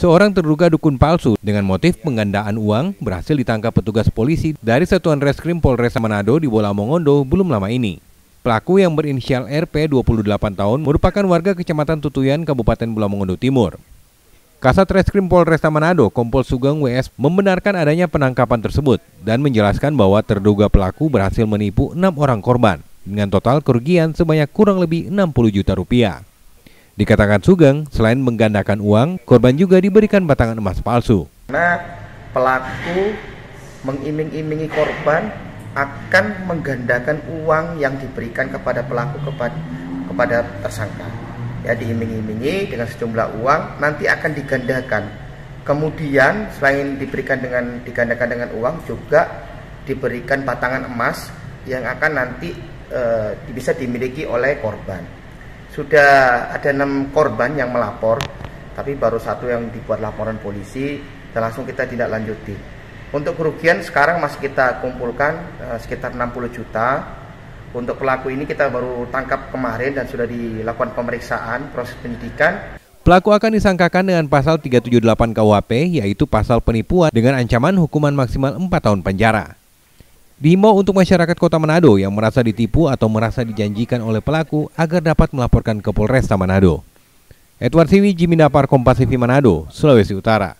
Seorang terduga dukun palsu dengan motif penggandaan uang berhasil ditangkap petugas polisi dari Satuan Reskrim Polres Manado di Bola Mongondo belum lama ini. Pelaku yang berinisial RP 28 tahun merupakan warga Kecamatan Tutuyan, Kabupaten Bola Mongondo Timur. Kasat Reskrim Polresta Manado, Kompol Sugeng WS, membenarkan adanya penangkapan tersebut dan menjelaskan bahwa terduga pelaku berhasil menipu enam orang korban dengan total kerugian sebanyak kurang lebih 60 juta rupiah. Dikatakan Sugeng, selain menggandakan uang, korban juga diberikan batangan emas palsu. Karena pelaku mengiming-imingi korban akan menggandakan uang yang diberikan kepada pelaku kepada, kepada tersangka. Ya diiming-imingi dengan sejumlah uang nanti akan digandakan. Kemudian selain diberikan dengan digandakan dengan uang juga diberikan batangan emas yang akan nanti e, bisa dimiliki oleh korban sudah ada enam korban yang melapor, tapi baru satu yang dibuat laporan polisi dan langsung kita tidak lanjuti. Untuk kerugian sekarang masih kita kumpulkan uh, sekitar 60 juta. Untuk pelaku ini kita baru tangkap kemarin dan sudah dilakukan pemeriksaan proses penyidikan. Pelaku akan disangkakan dengan pasal 378 KUHP yaitu pasal penipuan dengan ancaman hukuman maksimal 4 tahun penjara. Dihimbau untuk masyarakat kota Manado yang merasa ditipu atau merasa dijanjikan oleh pelaku agar dapat melaporkan ke Polresta Manado. Edward Siwi, Jiminapar Kompas TV Manado, Sulawesi Utara.